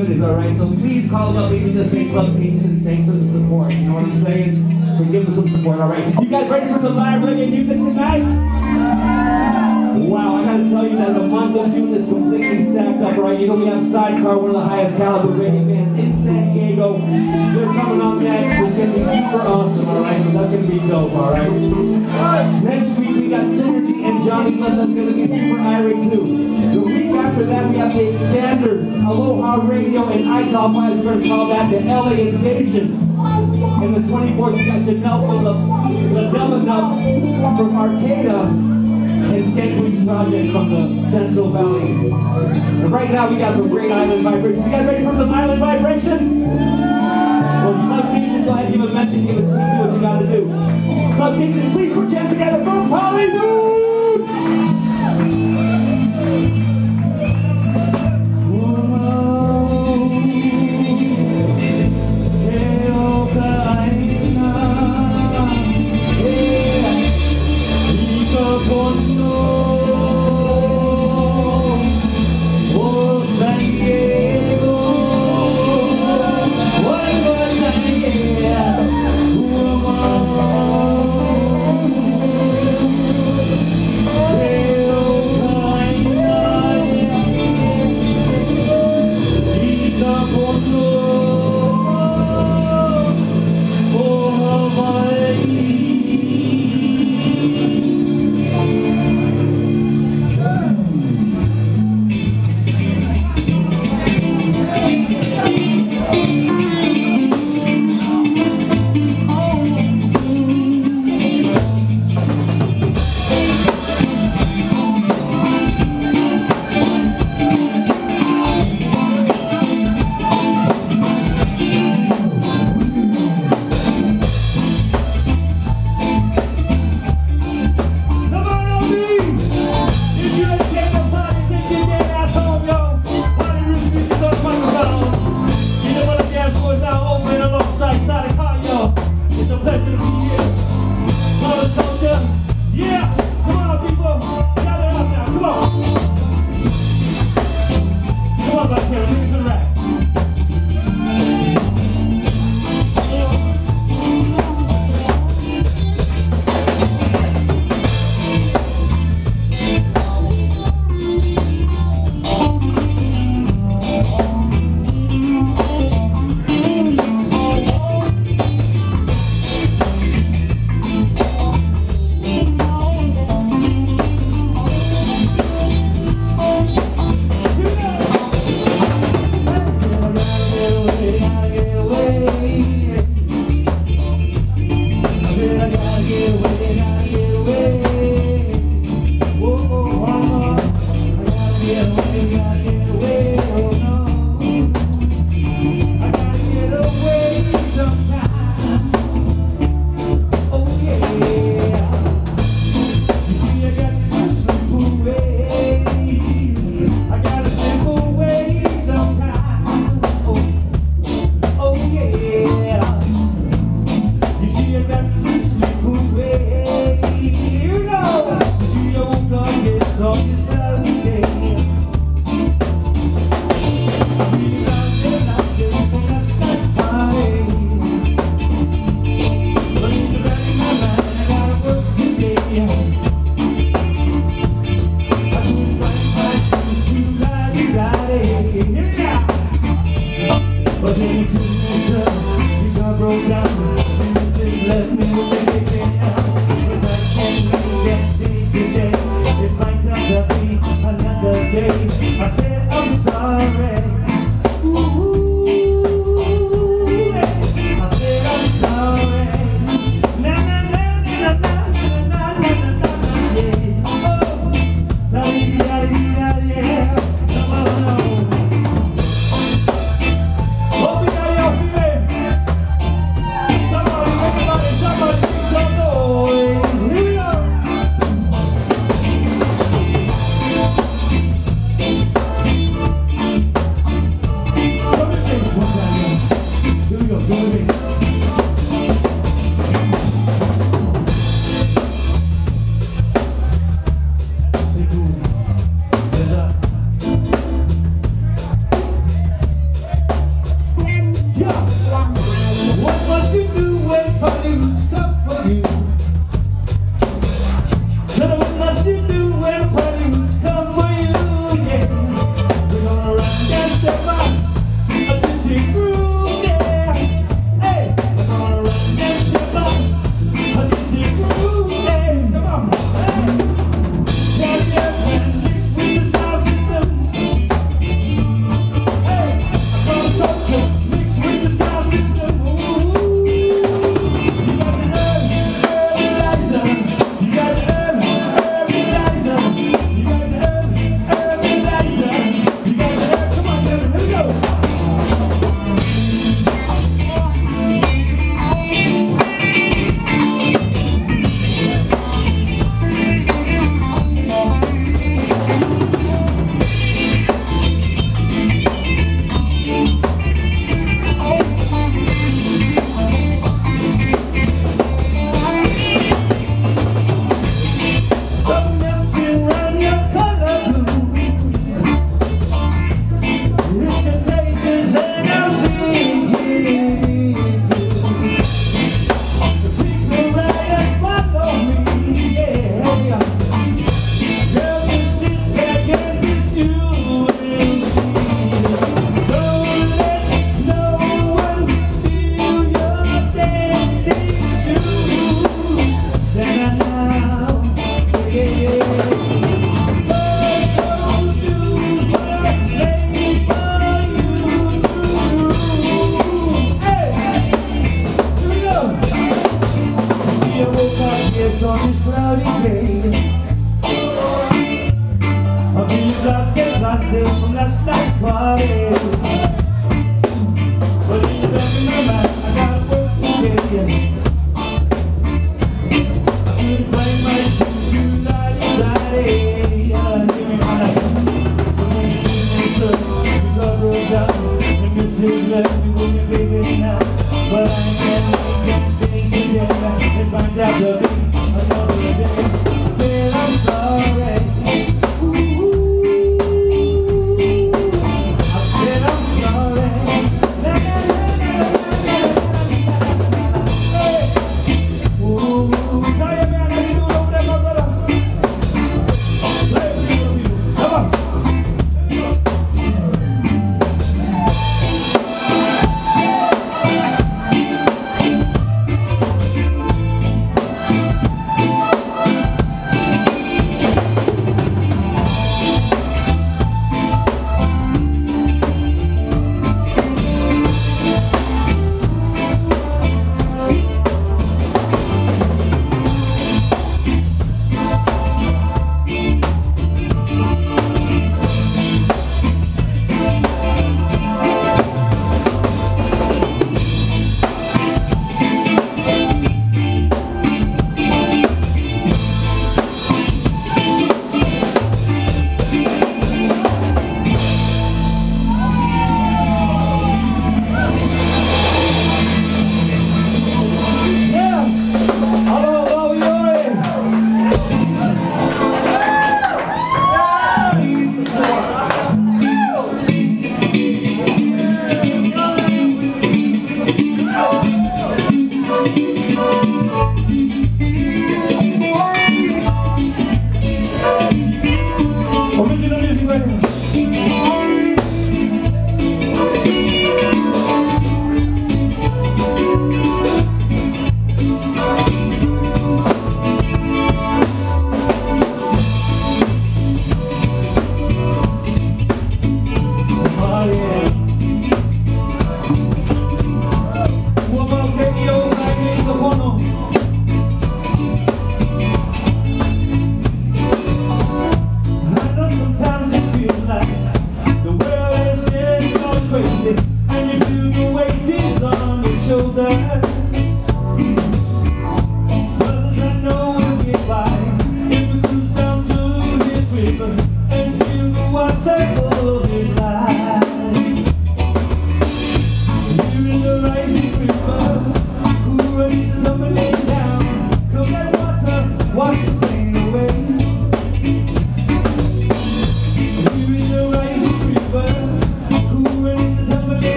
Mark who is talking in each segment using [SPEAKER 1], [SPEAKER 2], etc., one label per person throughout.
[SPEAKER 1] is all right. So please call them up. Maybe just say Club Kingston. Thanks for the support. You know what I'm saying? So give us some support. All right. You guys ready for some live reggae music tonight? Wow, I gotta tell you that the month of June is completely stacked up, right? You know we have Sidecar, one of the highest caliber reggae bands in San Diego. They're coming on next. It's gonna be super awesome, all right? So that's gonna be dope, all right? Next week we got Synergy and Johnny Lynn. That's gonna be super irate too. The week after that we have the Expanders, Aloha Radio, and iTop 5 We're gonna call that the LA Invasion. And the 24th we got Janelle Phillips, the Devil Nuts from Arcata and. Luke's Project from the Central Valley. And right now we got some great island vibrations. You guys ready for some island vibrations? Well, Club Kingston, go ahead give a mention, give it, do what you gotta do. Club Kingston, please put your hands together for
[SPEAKER 2] Pali Roots!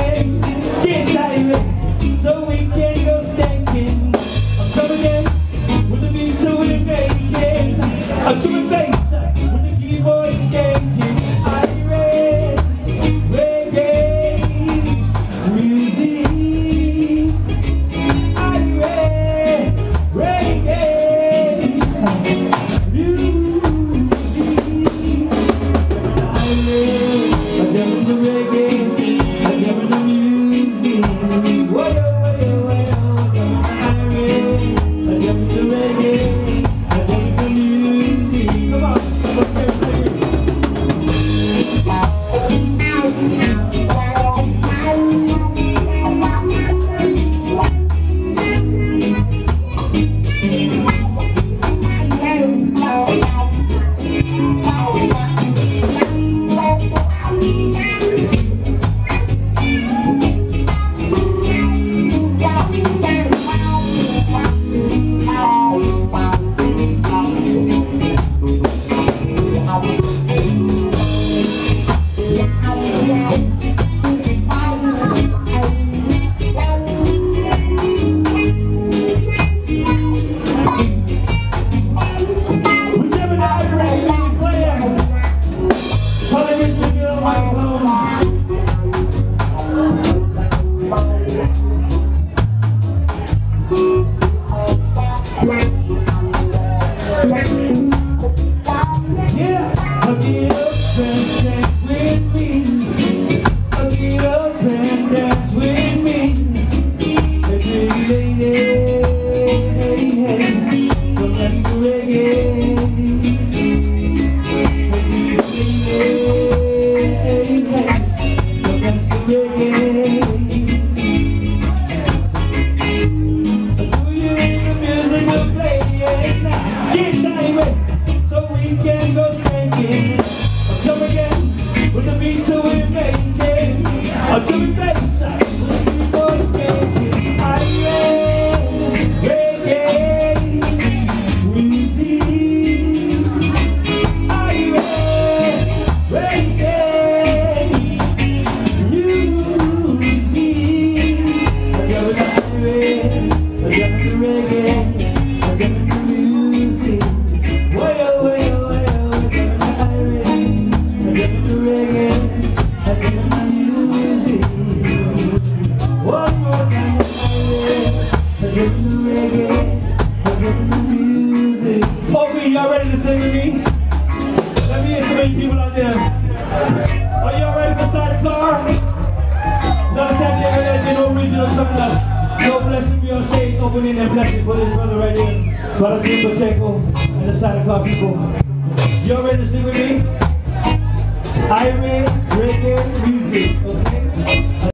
[SPEAKER 2] Playing?